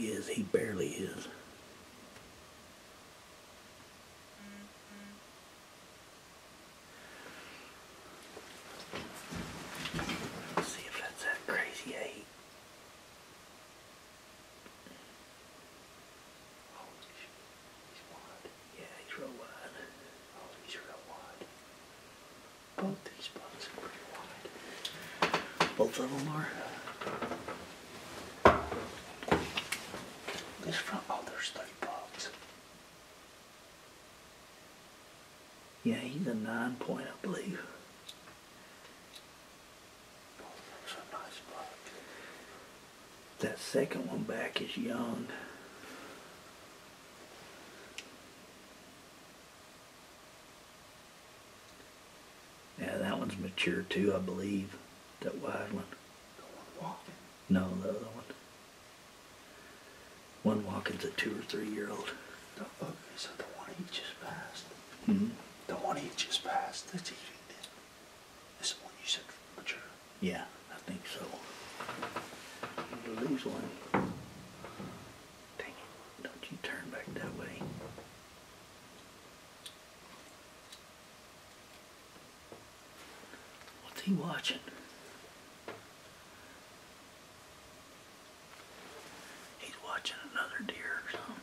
He is, he barely is. Let's see if that's that crazy eight. Oh, he's, wide. Yeah, he's real wide. Oh, he's real wide. Both these bucks are pretty wide. Both of them are. This front, oh, there's 30 bucks. Yeah, he's a nine point, I believe. Those nice bucks. That second one back is young. Yeah, that one's mature too, I believe. That wide one. The one walking. No, the other one. One walking's a two or three year old. The, okay, so the one he just passed. hmm The one he just passed, that's eating it. This one you said for mature. Yeah, I think so. Lose one. Dang it. Don't you turn back that way. What's he watching? He's watching another deer or something.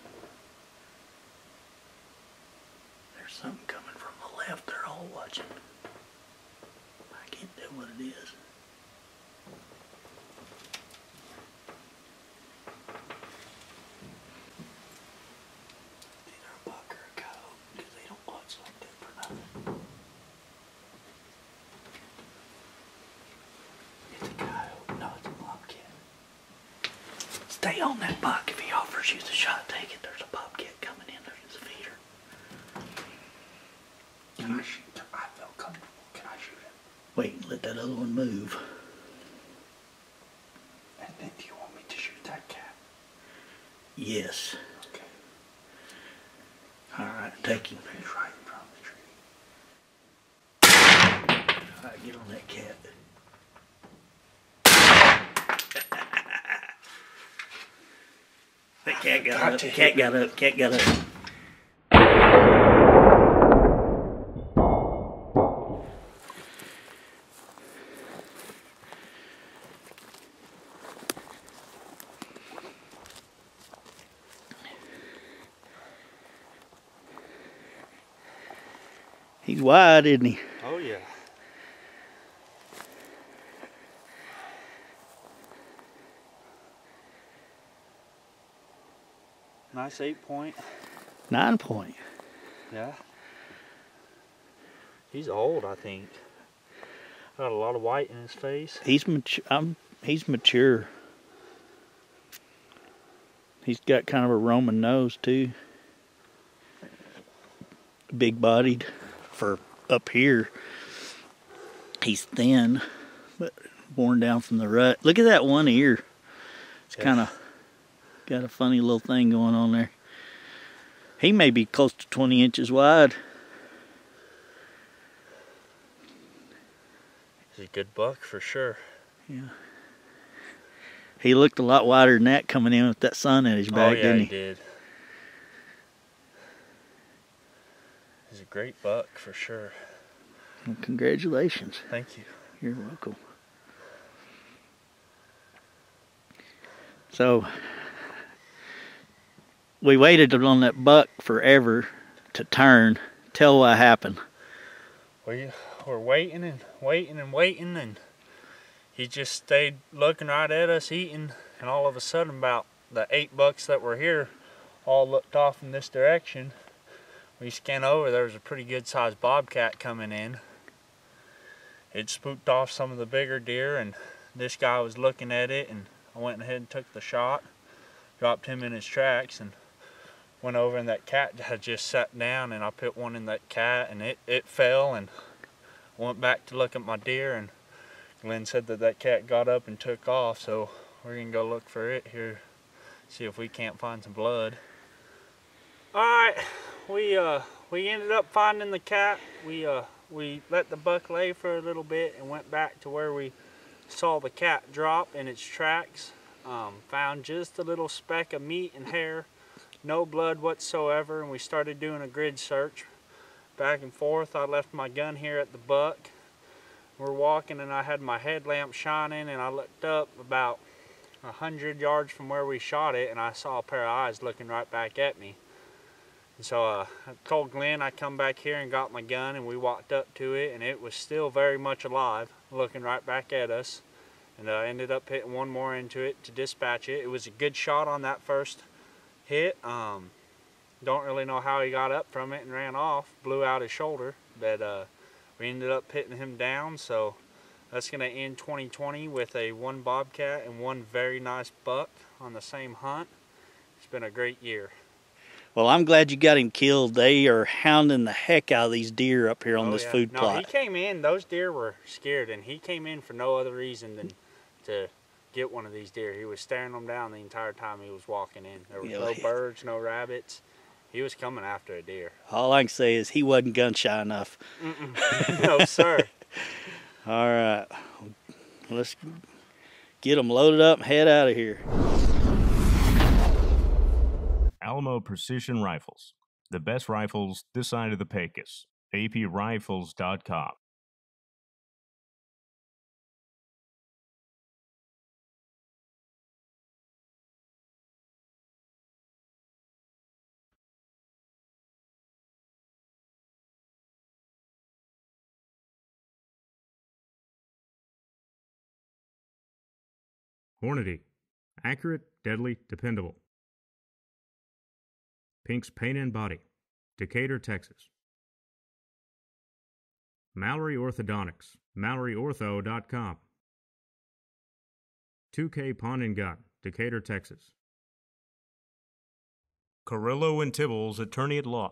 There's something coming from the left. They're watching. I can't tell what it is. Either a buck or a they don't watch like that for nothing. It's a. No, it's a bobcat. Stay on that buck. If he offers you the shot, take it. There's a bobcat coming in. There's a feeder. Can I shoot? I feel comfortable. Can I shoot him? Wait, let that other one move. And then do you want me to shoot that cat? Yes. Okay. All right, take him. He's right in front of the tree. All right, get on that cat. That cat got Got up. Cat got up. Cat got up. He's wide, isn't he? Oh yeah. Nice eight point. Nine point. Yeah. He's old, I think. Got a lot of white in his face. He's mature. I'm, he's mature. He's got kind of a Roman nose too. Big bodied for up here. He's thin, but born down from the rut. Look at that one ear. It's Yeah. kind of got a funny little thing going on there. He may be close to 20 inches wide. He's a good buck for sure. Yeah. He looked a lot wider than that coming in with that sun at his oh, back, oh yeah, didn't he he? did. He's a great buck for sure. Well, congratulations. Thank you. You're welcome. So we waited on that buck forever to turn. Tell what happened. We were waiting and waiting and waiting, and he just stayed looking right at us eating. And all of a sudden, about the eight bucks that were here all looked off in this direction. We scan over, there was a pretty good sized bobcat coming in. It spooked off some of the bigger deer, and this guy was looking at it, and I went ahead and took the shot, dropped him in his tracks, and went over, and that cat had just sat down, and I put one in that cat, and it, it fell, and went back to look at my deer, and Glenn said that that cat got up and took off, so we're gonna go look for it here, see if we can't find some blood. All right, we uh we ended up finding the cat. We uh we let the buck lay for a little bit and went back to where we saw the cat drop in its tracks. Um, found just a little speck of meat and hair, no blood whatsoever, and we started doing a grid search back and forth. I left my gun here at the buck. We're walking and I had my headlamp shining and I looked up about a hundred yards from where we shot it and I saw a pair of eyes looking right back at me. So uh, I told Glenn I'd come back here and got my gun and we walked up to it and it was still very much alive, looking right back at us. And I uh, ended up hitting one more into it to dispatch it. It was a good shot on that first hit. Um, don't really know how he got up from it and ran off, blew out his shoulder, but uh, we ended up hitting him down. So that's going to end 2020 with a one bobcat and one very nice buck on the same hunt. It's been a great year. Well, I'm glad you got him killed. They are hounding the heck out of these deer up here on oh, this yeah. food no, plot. he came in. Those deer were scared, and he came in for no other reason than to get one of these deer. He was staring them down the entire time he was walking in. There were Yeah, no birds, no rabbits. He was coming after a deer. All I can say is he wasn't gun shy enough. no, sir. All right, let's get them loaded up and head out of here. Alamo Precision Rifles. The best rifles this side of the Pecos. APRifles.com. Hornady. Accurate, deadly, dependable. Pink's Paint and Body, Decatur, Texas. Mallory Orthodontics, MalloryOrtho.com. 2K Pawn and Gun, Decatur, Texas. Carrillo and Tibbles, Attorney at Law,